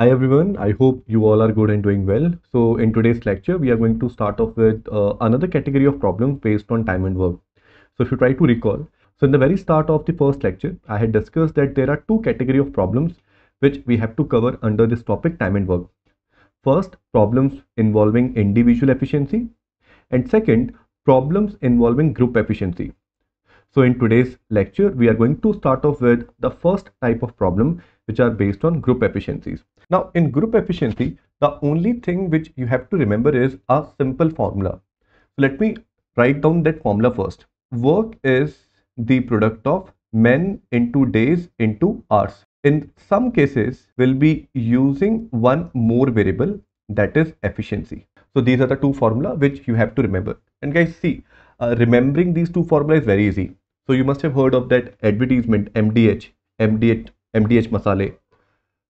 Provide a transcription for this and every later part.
Hi everyone, I hope you all are good and doing well. So in today's lecture, we are going to start off with uh, another category of problems based on time and work. So if you try to recall, so in the very start of the first lecture, I had discussed that there are two category of problems which we have to cover under this topic time and work. First, problems involving individual efficiency and second, problems involving group efficiency. So in today's lecture, we are going to start off with the first type of problem which are based on group efficiencies. Now in group efficiency, the only thing which you have to remember is a simple formula. Let me write down that formula first. Work is the product of men into days into hours. In some cases, we'll be using one more variable that is efficiency. So these are the two formula which you have to remember. And guys, see, uh, remembering these two formula is very easy. So you must have heard of that advertisement MDH, MDH, MDH masale.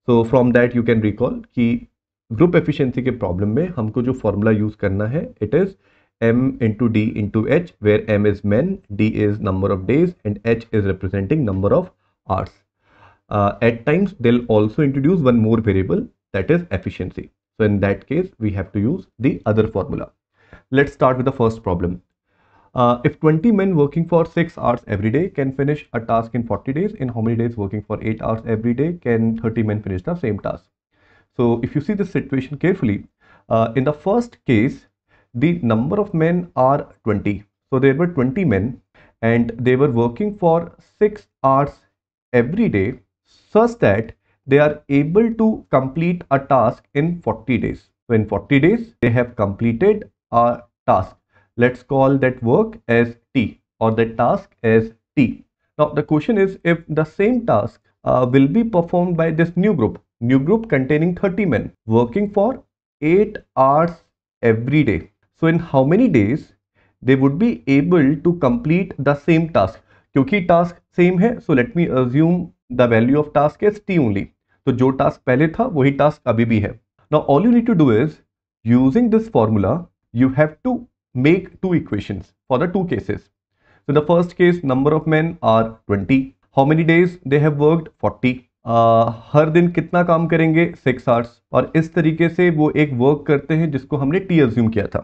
So from that you can recall कि group efficiency के problem में हमको जो formula use करना है it is m into d into h where m is men d is number of days and h is representing number of hours uh, at times they'll also introduce one more variable that is efficiency so in that case we have to use the other formula let's start with the first problem uh, if 20 men working for 6 hours every day can finish a task in 40 days, in how many days working for 8 hours every day can 30 men finish the same task? So if you see the situation carefully, uh, in the first case, the number of men are 20. So there were 20 men and they were working for 6 hours every day such that they are able to complete a task in 40 days. So in 40 days, they have completed a task let's call that work as T or that task as T. Now the question is if the same task uh, will be performed by this new group, new group containing 30 men working for 8 hours every day. So in how many days they would be able to complete the same task? क्योंकि task same है so let me assume the value of task is t only. तो जो task पहले था वही task अभी भी है. Now all you need to do is using this formula you have to make two equations for the two cases. So the first case number of men are 20. How many days they have worked 40. Uh, हर दिन कितना काम करेंगे six hours और इस तरीके से वो एक वर्क करते हैं जिसको हमने टी अज्यूम किया था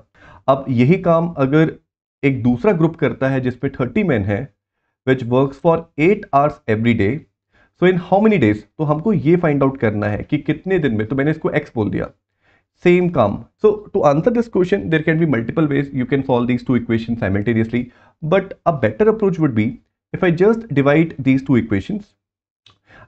अब यही काम अगर एक दूसरा ग्रुप करता है जिसपे 30 मैन है which work for eight hours every day so in how many days तो हमको ये फाइंड आउट करना है कि कितने दिन में तो मैंने इसको एक्स बोल दिया same come. So to answer this question, there can be multiple ways you can solve these two equations simultaneously. But a better approach would be if I just divide these two equations,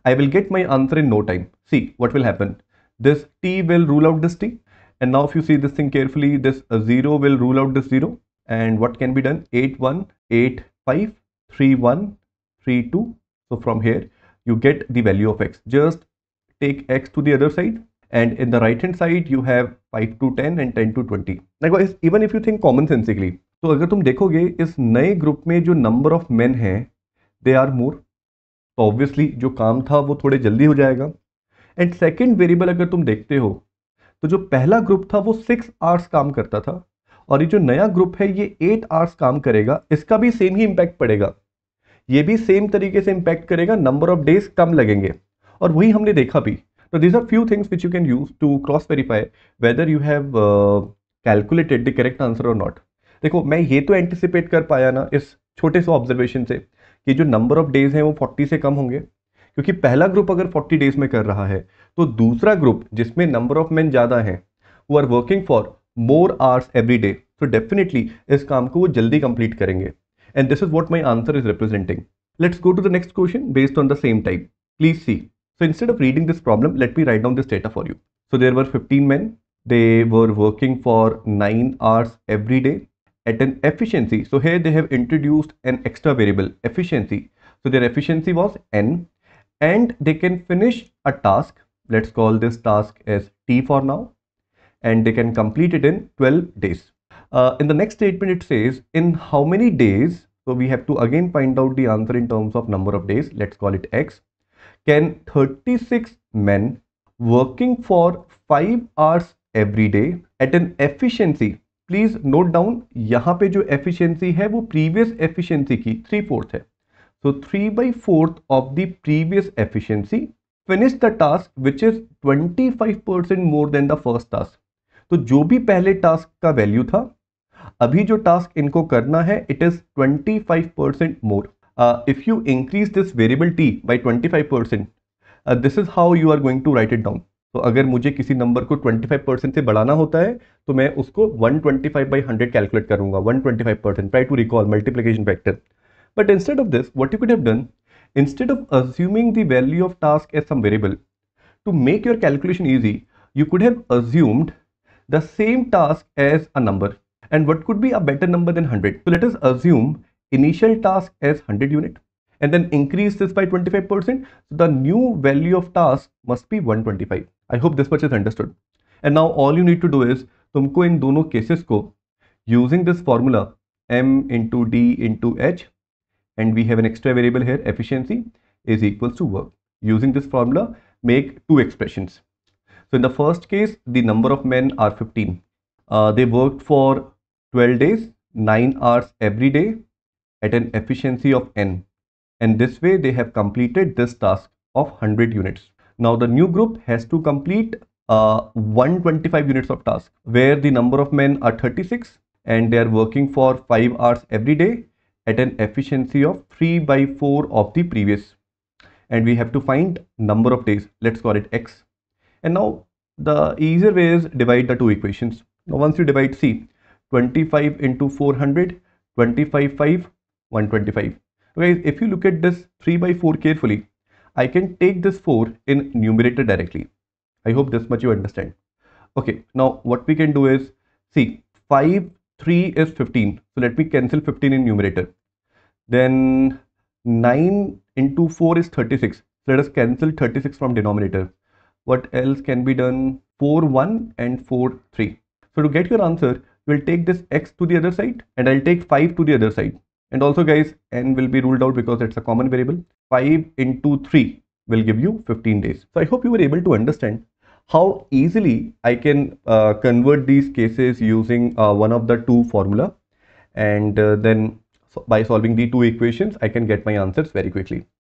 I will get my answer in no time. See what will happen. This t will rule out this t. And now if you see this thing carefully, this 0 will rule out this 0. And what can be done? 8, 1, 8, 5, 3, 1, 3, 2. So from here, you get the value of x. Just take x to the other side and in the right hand side, you have 5 to 10 and 10 to 20 now even if you think common sensically तो अगर तुम देखोगे, इस नए group में जो number of main हैं they are more तो ऑब्वियसली जो काम था, वो थोड़े जल्दी हो जाएगा। एंड सेकेंड वेरिएबल अगर तुम देखते हो तो जो पहला ग्रुप था, वो सिक्स आवर्स काम करता था। और ये जो नया ग्रुप है, ये एट आवर्स काम करेगा। इसका भी सेम ही इम्पैक्ट पड़ेगा। ये भी सेम तरीके से इम्पैक्ट करेगा। नंबर ऑफ़ डेज़ कम लगेंगे। और वही हमने देखा भी। So these are few things which you can use to cross verify whether you have uh, calculated the correct answer or not. देखो मैं ये तो एंटिसिपेट कर पाया ना इस छोटे से ऑब्जर्वेशन से कि जो नंबर ऑफ़ डेज़ हैं वो 40 से कम होंगे। क्योंकि पहला ग्रुप अगर 40 डेज़ में कर रहा है तो दूसरा ग्रुप जिसमें नंबर ऑफ़ मैन ज़्यादा हैं वो are working for more hours every day तो डेफिनेटली इस काम को वो जल्दी कंप्लीट करेंगे। And this is what my answer is representing let's go to the next question based on the same type please see So instead of reading this problem, let me write down this data for you. So there were 15 men. They were working for 9 hours every day at an efficiency. So here they have introduced an extra variable efficiency. So their efficiency was n and they can finish a task. Let's call this task as t for now and they can complete it in 12 days. Uh, in the next statement it says in how many days so we have to again find out the answer in terms of number of days let's call it x can 36 men working for 5 hours every day at an efficiency? Please note down यहाँ पे जो efficiency है, वो previous efficiency की three fourth है। So three by fourth of the previous efficiency finish the task which is 25% more than the first task. तो जो भी पहले टास्क का वैल्यू था, अभी जो टास्क इनको करना है it is 25 percent more if you increase this variable T bye 25 percent this is how you are going to right it down तो अगर मुझे किसी नंबर को 25 परसेंट से बढ़ाना होता है तो मैं उसको 125 बाई हंड्रेड कैलकुलेट करूंगा 125 percent try to recall multiplication factor but instead of this what you could have done instead of assuming the value of task as some variable to make your calculation easy you could have assumed the same task as a number and what could be a better number than 100 so let us assume initial task as 100 unit and then increase this by 25% so the new value of task must be 125 i hope this much is understood and now all you need to do is तुमको इन दोनों cases को using this formula m into d into h and we have an extra variable here efficiency is equals to work using this formula make two expressions so in the first case the number of men are 15 uh, they worked for 12 days 9 hours every day at an efficiency of n. And this way they have completed this task of 100 units. Now the new group has to complete uh, 125 units of task where the number of men are 36 and they are working for 5 hours every day at an efficiency of 3 by 4 of the previous. And we have to find number of days. Let's call it x. And now the easier way is divide the two equations. Now once you divide c 25 into 400 25 5 125 okay if you look at this 3 by 4 carefully i can take this 4 in numerator directly i hope this much you understand okay now what we can do is see 5 3 is 15 so let me cancel 15 in numerator then 9 into 4 is 36. Let us cancel 36 from denominator. What else can be done? 4, 1 and 4, 3. So to get your answer, we'll take this x to the other side and I'll take 5 to the other side. And also guys, n will be ruled out because it's a common variable. 5 into 3 will give you 15 days. So I hope you were able to understand how easily I can uh, convert these cases using uh, one of the two formula and uh, then by solving the two equations, I can get my answers very quickly.